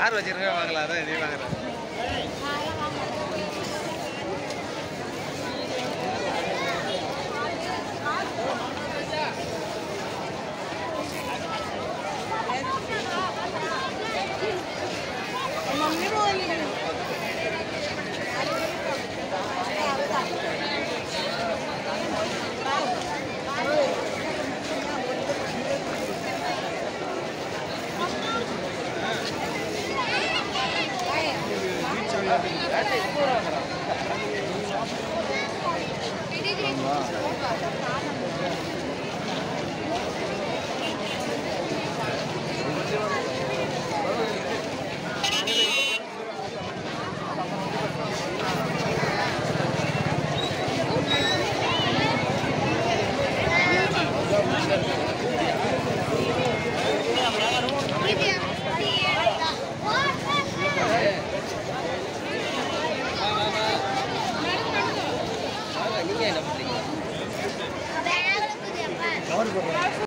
யார் வச்சிருக்கா வாங்கலாம் அதான் mình đã tỉnh rồi நீங்கள் என்ன பண்ணுறீங்க